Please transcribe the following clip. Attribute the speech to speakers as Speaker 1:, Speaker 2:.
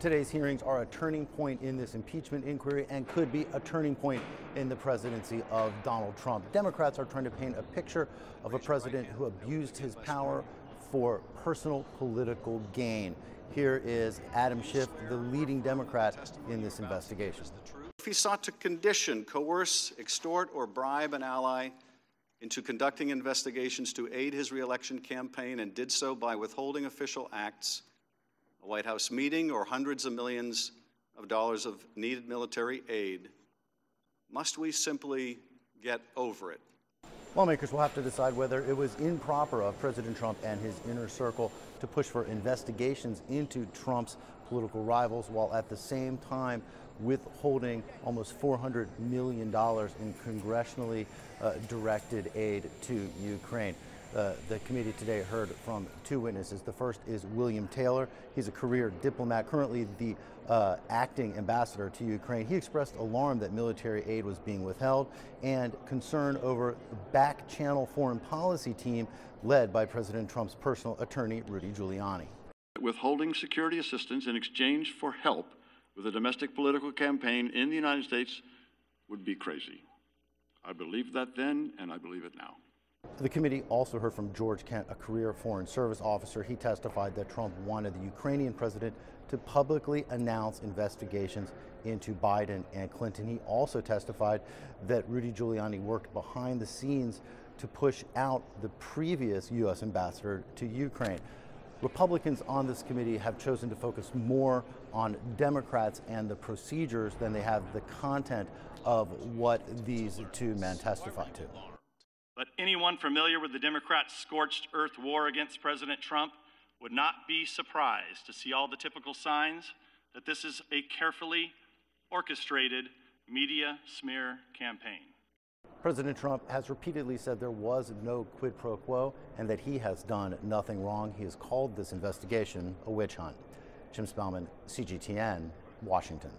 Speaker 1: Today's hearings are a turning point in this impeachment inquiry and could be a turning point in the presidency of Donald Trump. Democrats are trying to paint a picture of a president who abused his power for personal political gain. Here is Adam Schiff, the leading Democrat in this investigation.
Speaker 2: If he sought to condition, coerce, extort, or bribe an ally into conducting investigations to aid his reelection campaign and did so by withholding official acts, a White House meeting, or hundreds of millions of dollars of needed military aid, must we simply get over it?
Speaker 1: Lawmakers will have to decide whether it was improper of President Trump and his inner circle to push for investigations into Trump's political rivals while at the same time withholding almost $400 million in congressionally uh, directed aid to Ukraine. Uh, the committee today heard from two witnesses. The first is William Taylor. He's a career diplomat, currently the uh, acting ambassador to Ukraine. He expressed alarm that military aid was being withheld and concern over the back channel foreign policy team led by President Trump's personal attorney, Rudy Giuliani.
Speaker 3: Withholding security assistance in exchange for help with a domestic political campaign in the United States would be crazy. I believed that then, and I believe it now.
Speaker 1: The committee also heard from George Kent, a career Foreign Service officer. He testified that Trump wanted the Ukrainian president to publicly announce investigations into Biden and Clinton. He also testified that Rudy Giuliani worked behind the scenes to push out the previous U.S. ambassador to Ukraine. Republicans on this committee have chosen to focus more on Democrats and the procedures than they have the content of what these two men testified to.
Speaker 4: But anyone familiar with the Democrats' scorched earth war against President Trump would not be surprised to see all the typical signs that this is a carefully orchestrated media smear campaign.
Speaker 1: President Trump has repeatedly said there was no quid pro quo and that he has done nothing wrong. He has called this investigation a witch hunt. Jim Spellman, CGTN, Washington.